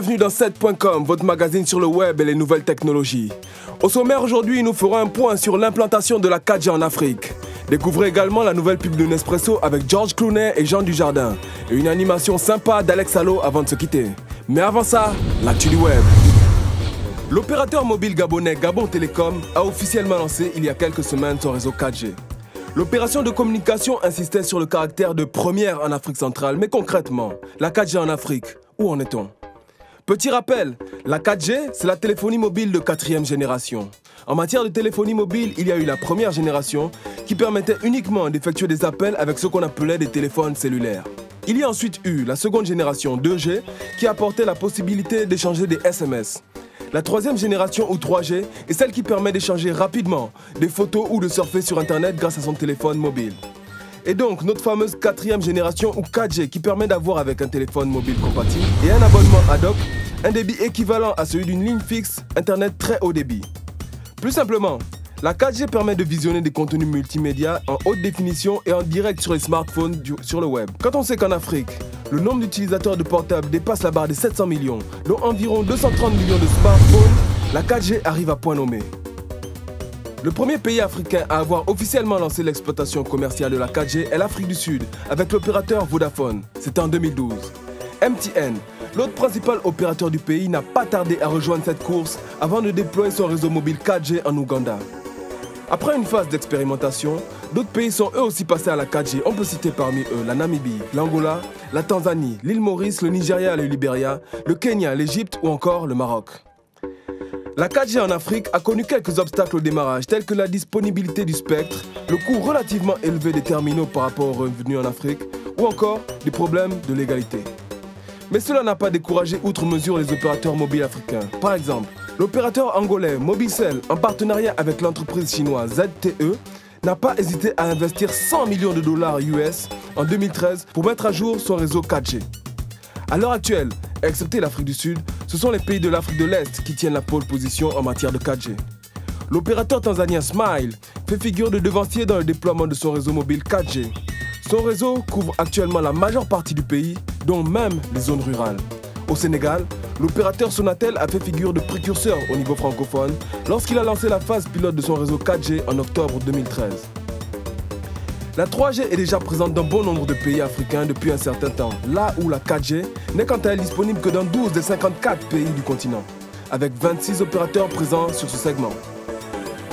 bienvenue dans 7.com, votre magazine sur le web et les nouvelles technologies. Au sommaire aujourd'hui, nous ferons un point sur l'implantation de la 4G en Afrique. Découvrez également la nouvelle pub de Nespresso avec George Clooney et Jean Dujardin. Et une animation sympa d'Alex Allo avant de se quitter. Mais avant ça, l'actu du web. L'opérateur mobile gabonais Gabon Télécom a officiellement lancé il y a quelques semaines son réseau 4G. L'opération de communication insistait sur le caractère de première en Afrique centrale, mais concrètement, la 4G en Afrique, où en est-on? Petit rappel, la 4G, c'est la téléphonie mobile de quatrième génération. En matière de téléphonie mobile, il y a eu la première génération qui permettait uniquement d'effectuer des appels avec ce qu'on appelait des téléphones cellulaires. Il y a ensuite eu la seconde génération 2G qui apportait la possibilité d'échanger des SMS. La troisième génération ou 3G est celle qui permet d'échanger rapidement des photos ou de surfer sur Internet grâce à son téléphone mobile. Et donc, notre fameuse quatrième génération ou 4G qui permet d'avoir avec un téléphone mobile compatible et un abonnement ad hoc un débit équivalent à celui d'une ligne fixe Internet très haut débit. Plus simplement, la 4G permet de visionner des contenus multimédia en haute définition et en direct sur les smartphones sur le web. Quand on sait qu'en Afrique, le nombre d'utilisateurs de portables dépasse la barre des 700 millions, dont environ 230 millions de smartphones, la 4G arrive à point nommé. Le premier pays africain à avoir officiellement lancé l'exploitation commerciale de la 4G est l'Afrique du Sud, avec l'opérateur Vodafone. C'était en 2012. MTN, l'autre principal opérateur du pays, n'a pas tardé à rejoindre cette course avant de déployer son réseau mobile 4G en Ouganda. Après une phase d'expérimentation, d'autres pays sont eux aussi passés à la 4G. On peut citer parmi eux la Namibie, l'Angola, la Tanzanie, l'île Maurice, le Nigeria, le Libéria, le Kenya, l'Égypte ou encore le Maroc. La 4G en Afrique a connu quelques obstacles au démarrage, tels que la disponibilité du spectre, le coût relativement élevé des terminaux par rapport aux revenus en Afrique, ou encore des problèmes de légalité. Mais cela n'a pas découragé outre mesure les opérateurs mobiles africains. Par exemple, l'opérateur angolais Mobicel, en partenariat avec l'entreprise chinoise ZTE, n'a pas hésité à investir 100 millions de dollars US en 2013 pour mettre à jour son réseau 4G. À l'heure actuelle, excepté l'Afrique du Sud, ce sont les pays de l'Afrique de l'Est qui tiennent la pole position en matière de 4G. L'opérateur tanzanien Smile fait figure de devancier dans le déploiement de son réseau mobile 4G. Son réseau couvre actuellement la majeure partie du pays, dont même les zones rurales. Au Sénégal, l'opérateur Sonatel a fait figure de précurseur au niveau francophone lorsqu'il a lancé la phase pilote de son réseau 4G en octobre 2013. La 3G est déjà présente dans bon nombre de pays africains depuis un certain temps, là où la 4G n'est quant à elle disponible que dans 12 des 54 pays du continent, avec 26 opérateurs présents sur ce segment.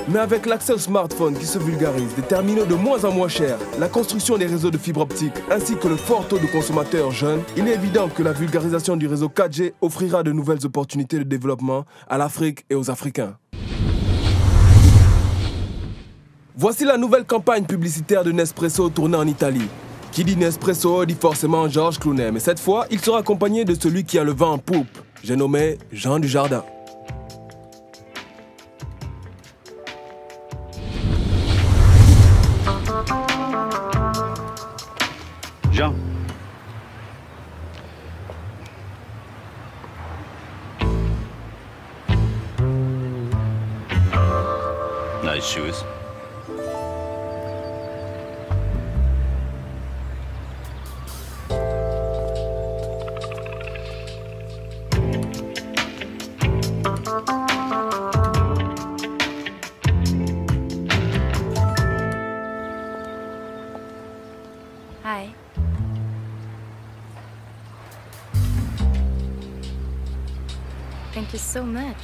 Mais avec l'accès aux smartphones qui se vulgarise, des terminaux de moins en moins chers, la construction des réseaux de fibre optique ainsi que le fort taux de consommateurs jeunes, il est évident que la vulgarisation du réseau 4G offrira de nouvelles opportunités de développement à l'Afrique et aux Africains. Voici la nouvelle campagne publicitaire de Nespresso tournée en Italie. Qui dit Nespresso dit forcément Georges Clooney, mais cette fois, il sera accompagné de celui qui a le vent en poupe. J'ai nommé Jean Dujardin. Jean. Nice shoes. Thank you so much.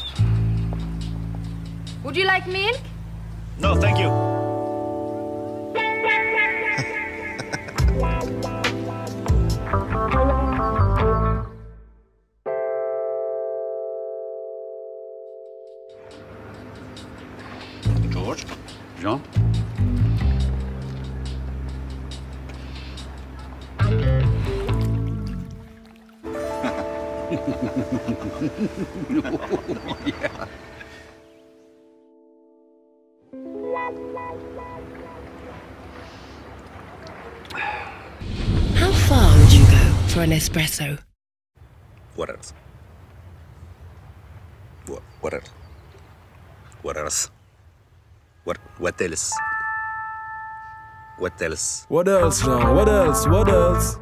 Would you like milk? No, thank you. George? Jean? How far would you go for an espresso? What else? What, what else? What else? What, what else? What else? What else, Jean? What else? What else?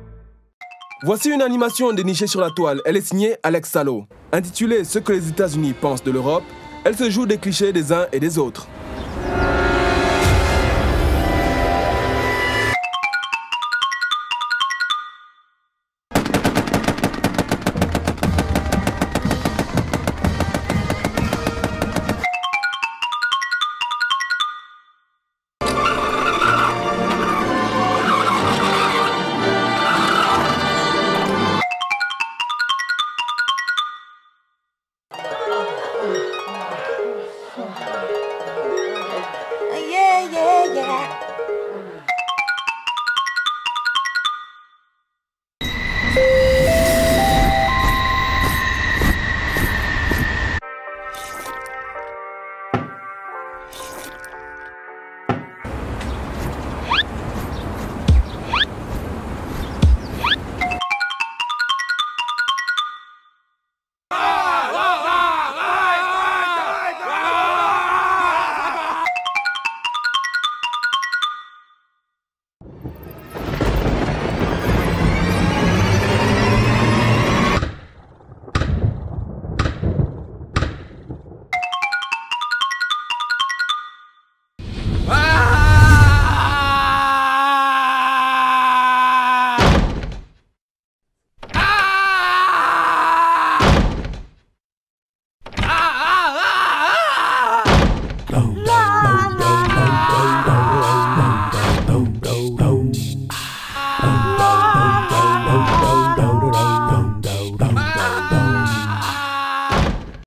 Voici une animation dénichée sur la toile. Elle est signée Alex Salo. Intitulée Ce que les États-Unis pensent de l'Europe, elle se joue des clichés des uns et des autres.